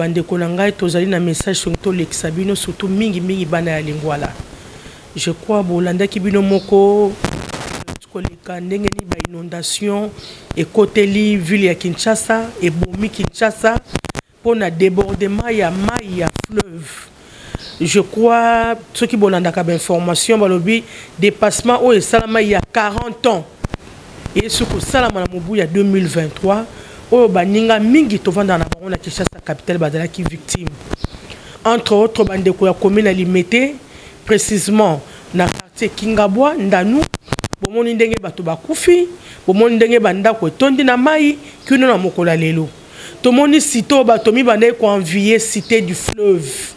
bandeko na ngai tozali na message soki tolekisa bino surtout mingimingi bana ya lingwala je crois bolandaki bino moko koleka ndenge nini bainondation ekoteli ville ya kinshasa ebomi kinshasa pona debordement ya mayi ya fleuve je crois soki bolandaka ba information balobi depassement oyo esalama ya 40 ans esu kosalama na mobu ya 2023 oyo baninga mingi tovandaka na bango na kinshasa capitale bazalaki victime entre autres bandeko ya commune ya limete précisement na quartier kingabwa ndanu bomoni ndenge bato bakufi bomoni ndenge bandako etondi na mai kino na mokolo ya lelo tomoni site oyo bato mibandaki koenvie cité du fleuve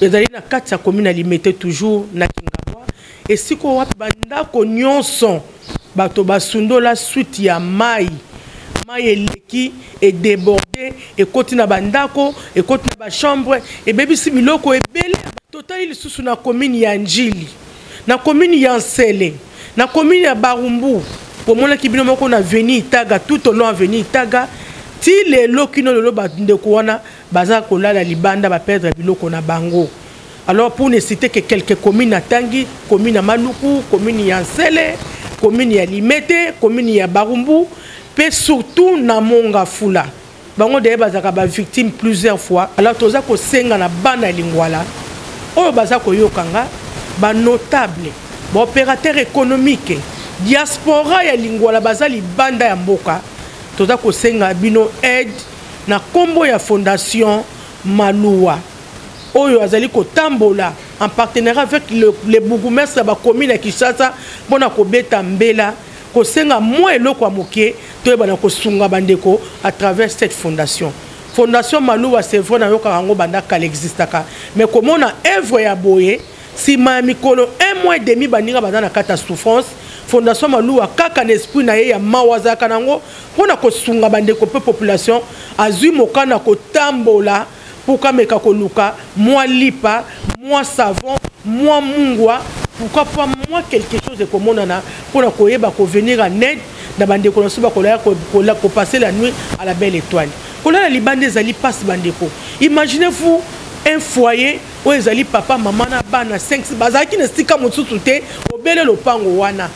ezali na kati ya komi na limete toujours na kingabwa esika oyo wapi bandako nyonso bato basundola suite ya mai mai eleki edeborde ekoti na bandako ekoti na bachambre ebebisi biloko ebele totali lisusu na komini ya njili Na commune ya Nsele, na commune ya Barumbu, bomonaki bino moko na avenue Itaga, tout au long avenue Itaga, ti lelo kino lelo ba ndeko wana baza kolala libanda ba perdre biloko na bango. Alors pour ne citer que quelques communes à Tangi, commune à Maluku, commune ya Nsele, commune ya Limete, commune ya Barumbu, pe surtout na Mongafula. bango deye bazalaka bavictime plusieurs fois alors toza kosenga na bana ya lingwala oyo baza koyoka nga banotable baopérateur économique diaspora ya lingwala baza libanda ya mboka toza kosenga bino aide na nkombo ya fondation maluwa oyo azali kotambola en partenariat avec le, le bourgoumestre ya bakomi na kinshasa mpo na kobeta mbela kosenga mwa eloko ya moke toyebana kosunga bandeko à travers cette fondation fondation maluwa c'est vrai nayokaka yango banda kala existaka mais komona œuvre ya boye nsima ya mikolo un mois demi baninga baza na kati ya souffrance fondation maluwa kaka na esprit na ye ya mawa azalaka na yango mpo na kosunga bandeko mpe population azwi mokano ya kotambola Pourquoi meka koluka mwa lipa, mwa savon, mwa mungwa, pourquoi pas mwa quelque chose ekomonana pona koyeba ko venir en aide na bandeko na biso bakolaya kopase la nuit à la belle étoile. Kolala libanda ezali pasi bandeko. Imaginez-vous un foyer oyo ezali papa mama na bana 5 bazalaki na esika mosusu te obele lopango wana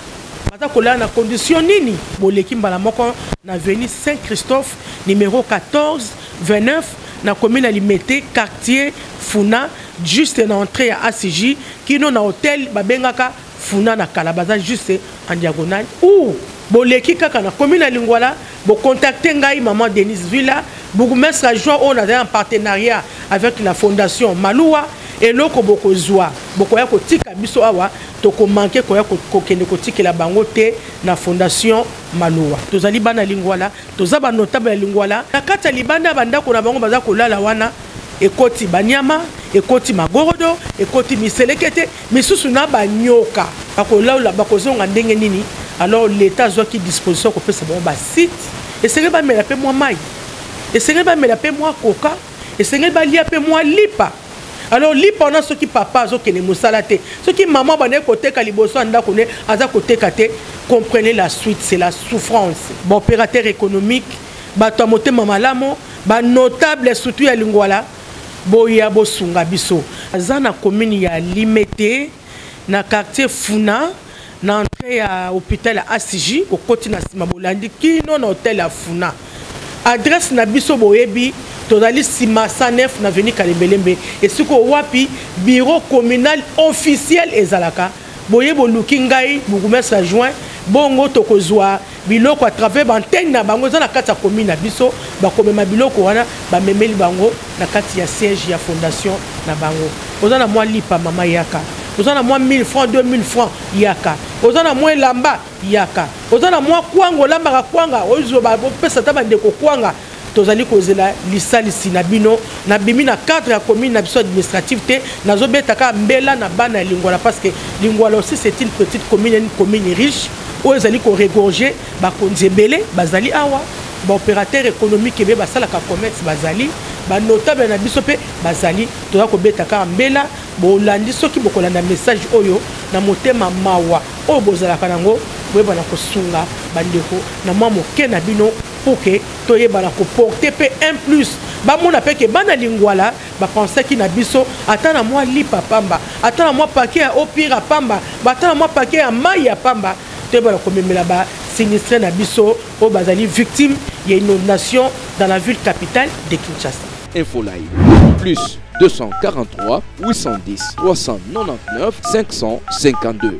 baza kolala na condition nini boleki mbala moko na veni saint christophe numero 14 29 na commune ya Limete quartier Funa juste na entrée ya ACJ kino na hôtel babengaka Funa na kala baza juste en diagonale ou boleki kaka na commune ya Lingwala bocontacte ngai maman Denise Villa bourgmestre adjoint oyo nazali en partenariat avec la fondation Maluwa eloko bokozwa bokoya kotika biso awa tokomanke koya kokende kotikela bango te na fondation malowa tozali bana lingwala toza ba notable ya lingwala na kati ya libanda ya bandako na bango baza kolala wana ekoti banyama ekoti magorodo ekoti miselekete misusu na banyoka bakolaula bakozonga ndenge nini alors leta azwaki disposition kopesa bango basite esengeli bamela mpe mwa mai esengeli bamela mpe mwa koka esengeli balia mpe mwa lipa alors lipa wana soki papa azokende mosala te soki mama abandaki koteka liboso ya ndako nde aza koteka te comprenez la suite c'est la souffrance baopérateur économique bato ya motema malamu banotable surtout ya lingwala boya bosunga biso aza na commune ya limete na quartier funa Na entree ya hopital ya HCJ, okoti na sima bolandi kino na hotel ya Funa. Adresse na biso boyebi, tozali sima 109 na avenue Kalebelembe, esika wapi bureau communal officiel ezalaka. Boye boluki ngai bourgmestre adjoint, bongo tokozua biloko à travers baantenne na bango eza na kati ya commune na biso bakomema biloko wana bamemeli bango na kati ya siège ya fondation na bango oza na mwa lipa mama yaka oza na mwa 1000 francs 2000 francs yaka oza na mwa elamba yaka oza na mwa kwanga olambaka kwanga ozwa bopesa ata bandeko kwanga tozali kozela lisalisi na bino nabimi na cadre ya commune na biso administrative te nazobeta kaka mbela na bana ya lingwala parce que lingwala aussi c'est une petite commune une commune riche oyo ezali koregorge bakonzi ebele bazali awa baopérateur économique ebe basalaka commerce bazali banotable na biso mpe bazali toza kobeta kaka mbela bolandi soki bokolanda message oyo na motema mawa oyo bozalaka nango boyebana kosunga bandeko na mwa moke na bino pour que toyebana ko porter pe un plus bamona mpe ke bana lingwala bapensaki na biso ata na mwa lipa pamba ata na mwa pake ya opira pamba ata na mwa pake ya mai ya pamba toyebana komemela basinistre na biso oyo bazali victime ya inondation dans la ville capitale de kinshasa infolive plus 243 810 399 552